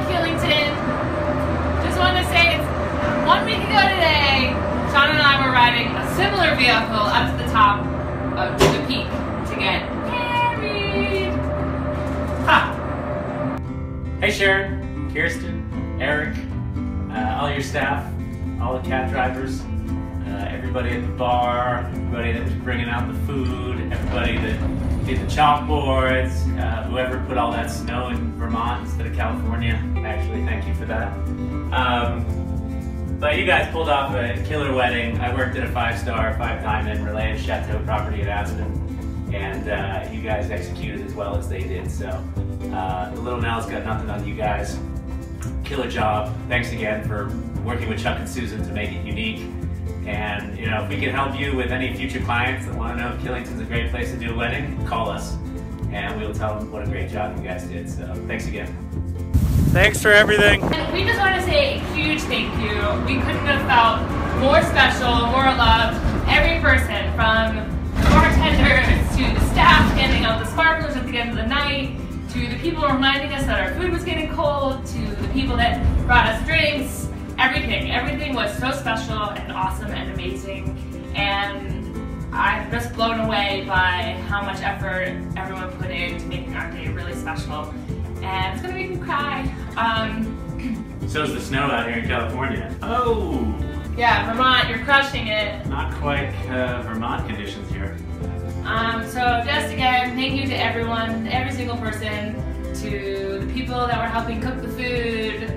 on Killington. Just want to say it's one week ago today, Sean and I were riding a similar vehicle up to the top of the peak to get married. Ha! Hey Sharon, Kirsten, Eric, uh, all your staff, all the cab drivers, everybody at the bar, everybody that was bringing out the food, everybody that did the chalkboards, uh, whoever put all that snow in Vermont instead of California. Actually, thank you for that. Um, but you guys pulled off a killer wedding. I worked at a five-star, five-diamond Relais Chateau property at Aspen, and uh, you guys executed as well as they did. So uh, the Little Nell's got nothing on you guys. Killer job. Thanks again for working with Chuck and Susan to make it unique. And you know, if we can help you with any future clients that want to know if Killington's a great place to do a wedding, call us, and we'll tell them what a great job you guys did. So thanks again. Thanks for everything. And we just want to say a huge thank you. We couldn't have felt more special, more loved. Every person, from the bartenders to the staff handing out the sparklers at the end of the night, to the people reminding us that our food was getting cold, to the people that brought us drinks, everything. Everything was so special and awesome and amazing. And I'm just blown away by how much effort everyone put into making our day really special. And it's gonna make me cry. Um, So's the snow out here in California. Oh, yeah, Vermont, you're crushing it. not quite uh, Vermont conditions here. Um, so just again, thank you to everyone, every single person, to the people that were helping cook the food,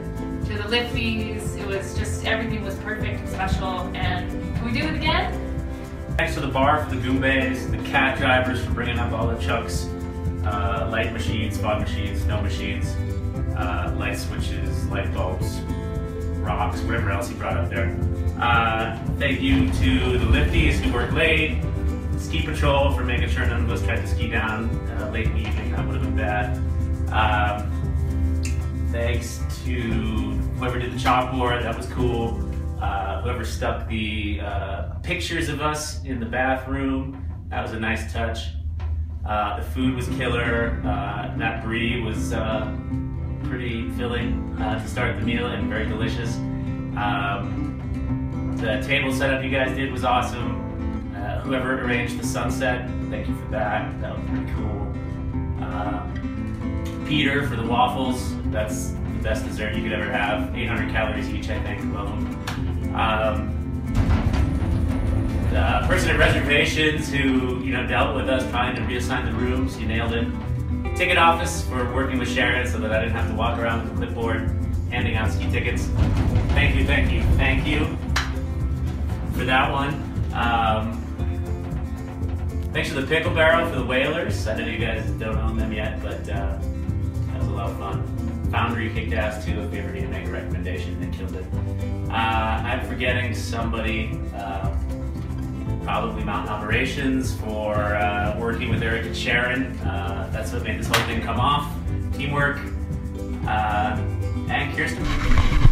to the lifties. It was just everything was perfect and special. And can we do it again? Thanks to the bar for the Goombas, the cat drivers for bringing up all the chucks, uh, light machines, fog machines, snow machines, uh, light switches, light bulbs, rocks, whatever else he brought up there. Uh, thank you to the lifties who worked late, ski patrol for making sure none of us tried to ski down uh, late in the evening. That would have been bad. Um, thanks to whoever did the chalkboard. That was cool. Uh, whoever stuck the uh, pictures of us in the bathroom. That was a nice touch. Uh, the food was killer. Uh, that brie was uh, pretty filling uh, to start the meal and very delicious. Um, the table setup you guys did was awesome. Whoever arranged the sunset, thank you for that. That was pretty cool. Um, Peter for the waffles. That's the best dessert you could ever have. 800 calories each, I think. Love them. Um, the person at reservations who you know dealt with us trying to reassign the rooms, you nailed it. Ticket office for working with Sharon so that I didn't have to walk around with a clipboard handing out ski tickets. Thank you, thank you, thank you for that one. Um, thanks to the Pickle Barrel for the whalers. I know you guys don't own them yet, but uh, that was a lot of fun. Foundry kicked ass too. If we ever need to make a recommendation, they killed it. Uh, I'm somebody. Uh, probably Mountain Operations for uh, working with Eric and Sharon. Uh, that's what made this whole thing come off. Teamwork. Uh, and Kirsten.